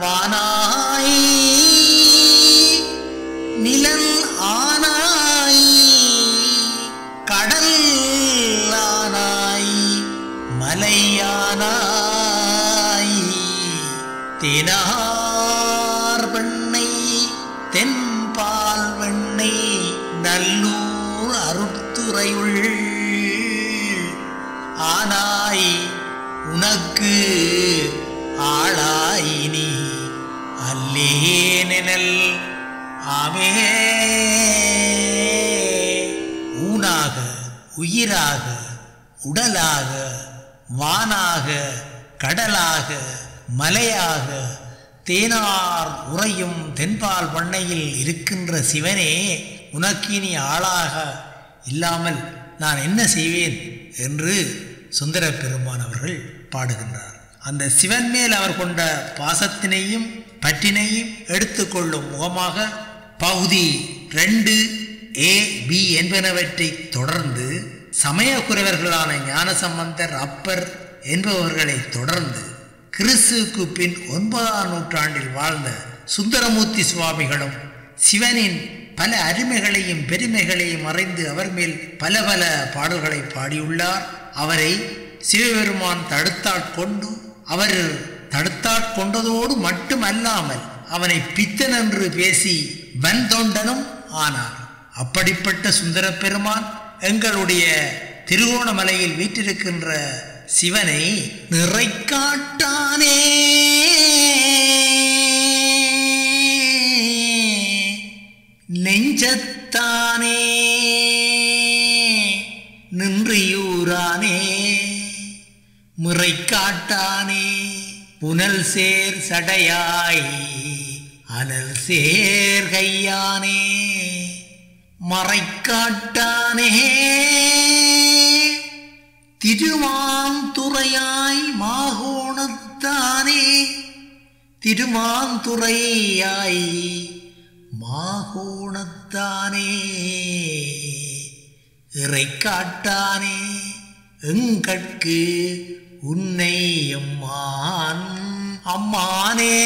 வானாய். நிலன் ஆனாய். கடல் ஆனாய். மலையானாய் தினார் வெண்ணை தென்பால் வெண்ணை நல்லூர் அருட்துறையுள். ஆனாய் உனக்கு ஆளாயினி. அல்லேனெனல். ஆமே ஊனாக உயிராக உடலாக வானாக கடலாக மலையாக தேனார் உறையும் தென்பால் பண்ணையில் இருக்கின்ற சிவனே உனக்கினி ஆளாக இல்லாமல் நான் என்ன செய்வேன்? என்று சுந்தர பெருமான் அவர்கள் பாடுகின்றார். அந்த சிவன் மேல் அவர் கொண்ட பாசத்தினையும் பற்றினையும் எடுத்துக்கொள்ளும் முகமாக பகுதி ரெண்டு ஏ பி என்பனவற்றை தொடர்ந்து சமயக்குறைவர்களான ஞானசம்பந்தர் அப்பர் என்பவர்களை தொடர்ந்து கிறிஸ்துவுக்கு பின் ஒன்பதாம் நூற்றாண்டில் வாழ்ந்த சுந்தரமூர்த்தி சுவாமிகளும் சிவனின் பல அருமைகளையும் பெருமைகளையும் மறைந்து அவர் மேல் பல பல பாடல்களை பாடியுள்ளார். அவரை சிவபெருமான் தடுத்தாட்கொண்டு அவர் தடுத்தாட்கொண்டதோடு மட்டுமல்லாமல் அவனை பித்தன் என்று பேசி வன்தொண்டனும் ஆனார். அப்படிப்பட்ட சுந்தர பெருமான் எங்களுடைய திருகோணமலையில் வீற்றிருக்கின்ற சிவனை நிறைக்காட்டானே. நெஞ்சத்தானே. நின்றியூரானே. முறைக்காட்டானே. புனல் சேர் சடையாய். அனல் சேர் கையானே. மறைக்காட்டானே. திருமாந்துறையாய் மாகோணத்தானே. திருமாந்துறையாய் மாகோணத்தானே. இறைக்காட்டானே. எங்கட்கு உன்னை அம்மான் அம்மானே.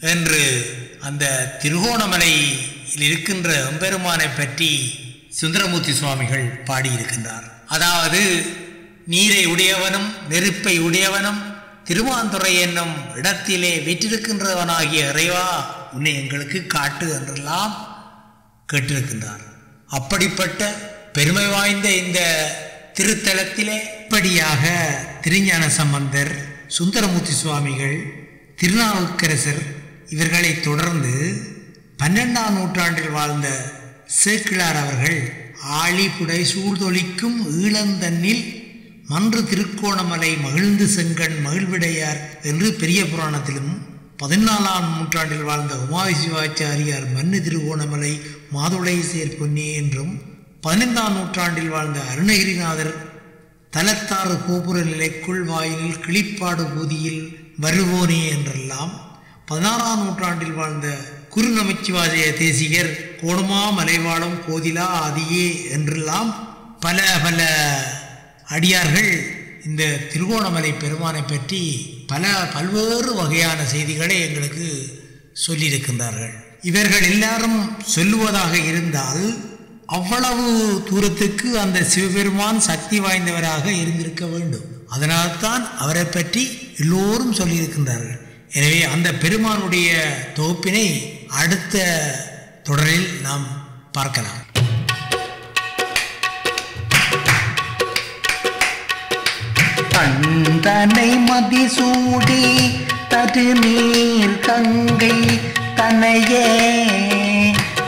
என்று அந்த திருகோணமலையில் இருக்கின்ற எம்பெருமானை பற்றி சுந்தரமூர்த்தி சுவாமிகள் பாடியிருக்கின்றார். அதாவது நீரை உடையவனும் நெருப்பை உடையவனும் திருமாந்துறை என்னும் இடத்திலே விற்றிருக்கின்றவனாகிய இறைவா உன்னை எங்களுக்கு காட்டு என்றெல்லாம் கேட்டிருக்கின்றார். அப்படிப்பட்ட பெருமை வாய்ந்த இந்த திருத்தலத்திலே இப்படியாக திருஞான சம்பந்தர் சுந்தரமூர்த்தி சுவாமிகள் திருநாவுக்கரசர் இவர்களை தொடர்ந்து பன்னெண்டாம் நூற்றாண்டில் வாழ்ந்த சேக்கிழார் அவர்கள் ஆழிபுடை சூழ்தொழிக்கும் ஈழந்தன்னில் மன்று திருக்கோணமலை மகிழ்ந்து செங்கண் மகிழ்விடையார் என்று பெரிய புராணத்திலும் பதினாலாம் நூற்றாண்டில் வாழ்ந்த உமாவி சிவாச்சாரியார் மன்னு திருகோணமலை மாதுளை சேர் பொன்னே என்றும் பதினைந்தாம் நூற்றாண்டில் வாழ்ந்த அருணகிரிநாதர் தலத்தாறு கோபுர நிலைக்குள் வாயிலில் கிளிப்பாடு பூதியில் வருவோனே என்றெல்லாம் பதினாறாம் நூற்றாண்டில் வாழ்ந்த குறுநமைச்சிவாஜய தேசிகர் கோடுமா மலைவாழும் கோதிலா ஆதியே என்றெல்லாம் பல பல அடியார்கள் இந்த திருகோணமலை பெருமானை பற்றி பல பல்வேறு வகையான செய்திகளை எங்களுக்கு சொல்லியிருக்கின்றார்கள். இவர்கள் எல்லாரும் சொல்லுவதாக இருந்தால் அவ்வளவு தூரத்துக்கு அந்த சிவபெருமான் சக்தி வாய்ந்தவராக இருந்திருக்க வேண்டும். அதனால்தான் அவரை பற்றி எல்லோரும் சொல்லியிருக்கின்றார்கள். எனவே அந்த பெருமானுடைய தொகுப்பினை அடுத்த தொடரில் நாம் பார்க்கலாம். தந்தனை மதிசூடி தருநீர் தங்கை தனையே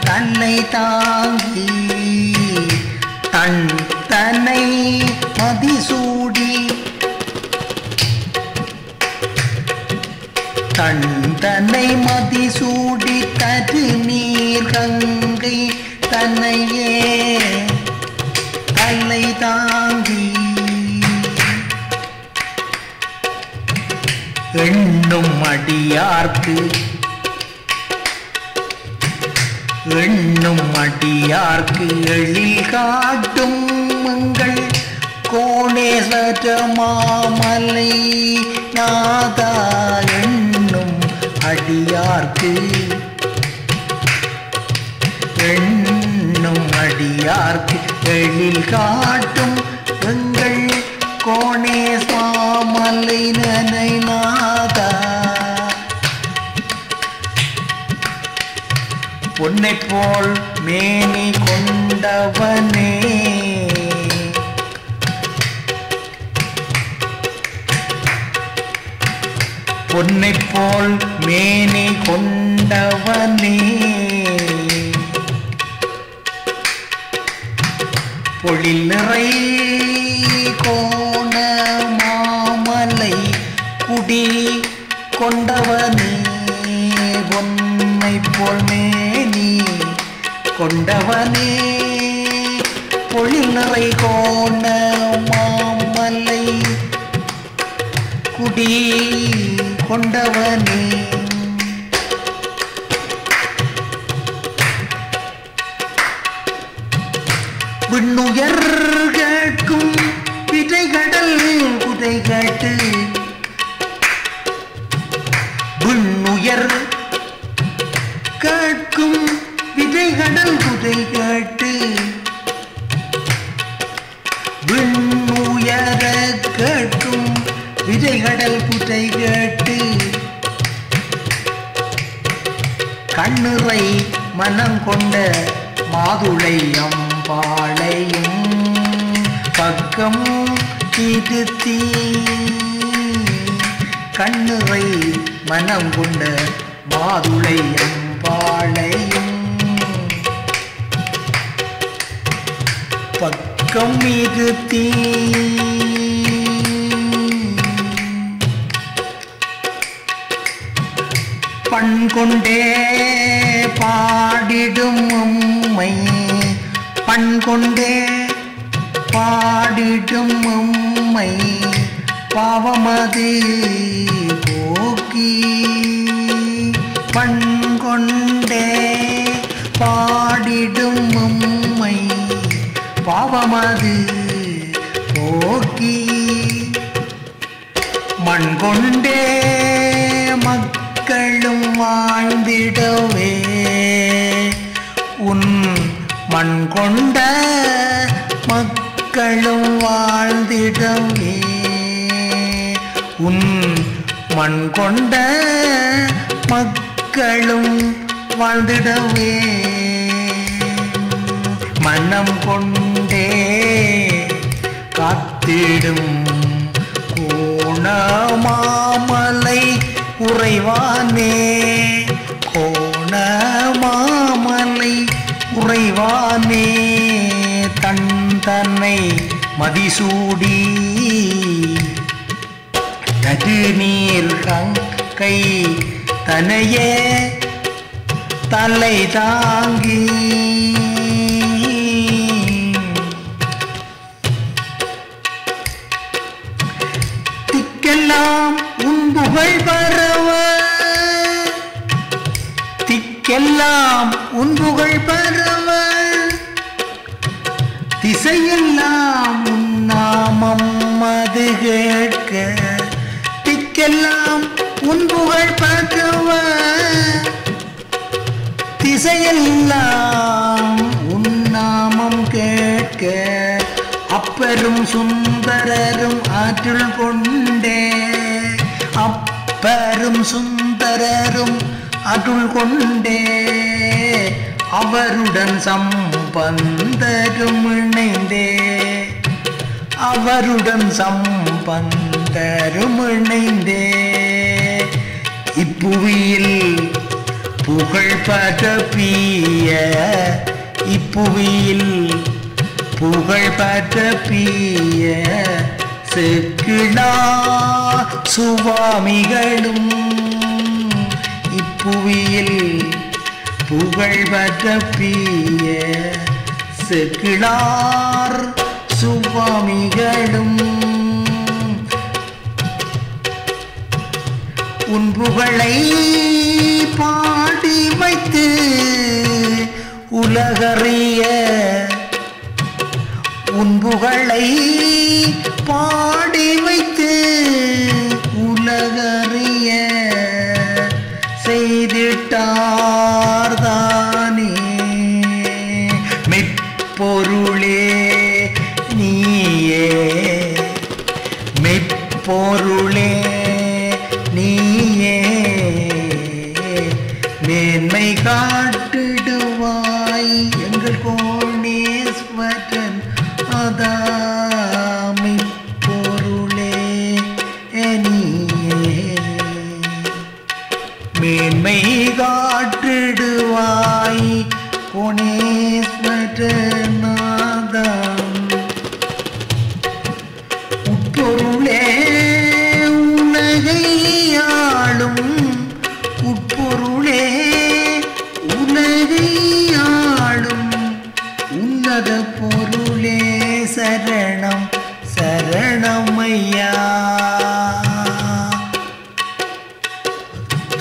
தன்னை தாங்கி தன்னை மதிசூடி தன் தன்னை மதிசூடி தரு நீர் கங்கை தன்னையே தன்னை தாங்கி எண்ணும் அடியார்க்கு எண்ணும் அடியார்க்கு எழு கோணேஸ்வர மாமலை நாதா என்னும் அடியார்க்கு. என்னும் அடியார்க்கு எழில் காட்டும் எங்கள் கோணேஸ் மாமலை நனை நாதா. பொன்னை போல் மேனி கொண்டவனே. பொன்னை போல் மேனி கொண்டவனே. பொழில் நிறை கொண்டவனே. விண்ணுயர் கேட்கும் விதைகடல் குதை கேட்டு விண்ணுயர் கேட்கும் விதைகடல் குதை கேட்டு விண்ணுயர கேட்கும் விதைகடல் குதை கேட்டு கண்ணுறை மனம் கொண்ட மாதுளை அம்பாளையும் பக்கம் திருத்தி. கண்ணுரை மனம் கொண்ட மாதுளை அம்பாளையும் பக்கம் இருத்தி பண் கொண்டே பாடிடும் உம்மை. பண்கொண்டே பாடிடும் உம்மை. பாவமது போக்கி. பண்கொண்டே பாடிடும் உம்மை. பாவமது போக்கி. மண்கொண்டே மக்களும் வாழ்ந்திடவே. உன் மண் கொண்ட மக்களும் வாழ்ந்திடமே உன் மண் கொண்ட மக்களும் வாழ்ந்திடமே மனம் கொண்டே காத்திடும் கோணமாமலை உறைவானே. உறைவானே தன் தன்னை மதிசூடி. தது நீர் கை தனையே தலை தாங்கி. எல்லாம் உன் புகழ் பரவ திசையெல்லாம் உன் நாமம் கேட்க அப்பரும் சுந்தரரும் ஆற்றல் கொண்டே. அப்பரும் சுந்தரரும் அருள் கொண்டே. அவருடன் சம்பந்தரும் இணைந்தே. அவருடன் சம்பந்த தருமணைந்தே இப்புவியில் புகழ் பதப்பிய இப்புவியில் புகழ் பதப்பிய செக்கிழா சுவாமிகளும் இப்புவியில் புகழ் பதப்பிய செக்கிழார் சுவாமிகளும். புகழை பாடி வைத்து உலகறிய உன் புகழை பாடி வைத்து மேன்மை காட்டிடுவாய்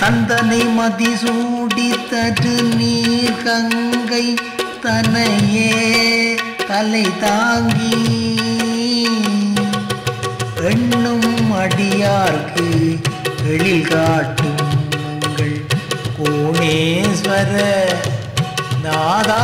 தந்தனை மதிசூடி தரு நீர் கங்கை தனையே தலை தாங்கி. எண்ணும் அடியார்க்கு எழில் காட்டுங்கள் கோணேஸ்வர நாதா.